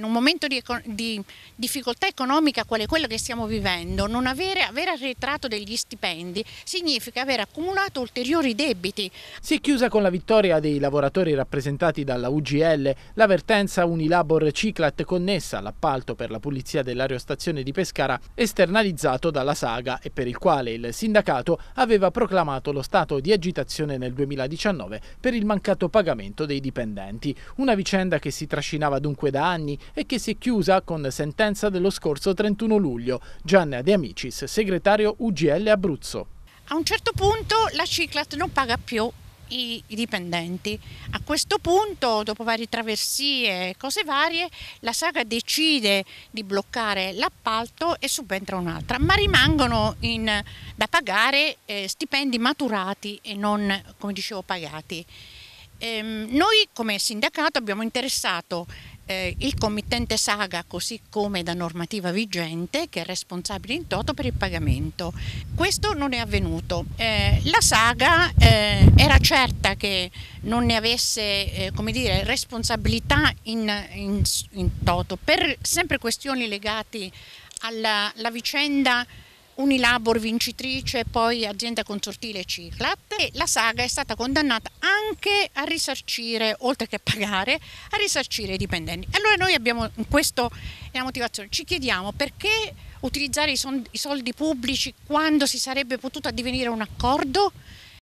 In un momento di, di, difficoltà economica quale quella che stiamo vivendo, non avere, aver arretrato degli stipendi significa aver accumulato ulteriori debiti. Si è chiusa con la vittoria dei lavoratori rappresentati dalla UGL l'avvertenza Unilabor Ciclat connessa all'appalto per la pulizia dell'aerostazione di Pescara esternalizzato dalla Saga e per il quale il sindacato aveva proclamato lo stato di agitazione nel 2019 per il mancato pagamento dei dipendenti. Una vicenda che si trascinava dunque da anni e che si è chiusa con sentenza dello scorso 31 luglio. Gianna De Amicis, segretario UGL Abruzzo. A un certo punto la Ciclat non paga più i, dipendenti. A questo punto, dopo varie traversie e cose varie, la saga decide di bloccare l'appalto e subentra un'altra, ma rimangono in, da pagare eh, stipendi maturati e non, come dicevo, pagati. Ehm, noi come sindacato abbiamo interessato eh, il committente Saga così come da normativa vigente che è responsabile in toto per il pagamento. Questo non è avvenuto. Eh, la Saga eh, era certa che non ne avesse eh, come dire, responsabilità in, in, in toto per sempre questioni legate alla, vicenda Unilabor vincitrice, poi azienda consortile Ciclat. E la saga è stata condannata anche a risarcire, oltre che a pagare, a risarcire i dipendenti. Allora noi abbiamo questo la motivazione, ci chiediamo perché utilizzare i soldi pubblici quando si sarebbe potuto addivenire un accordo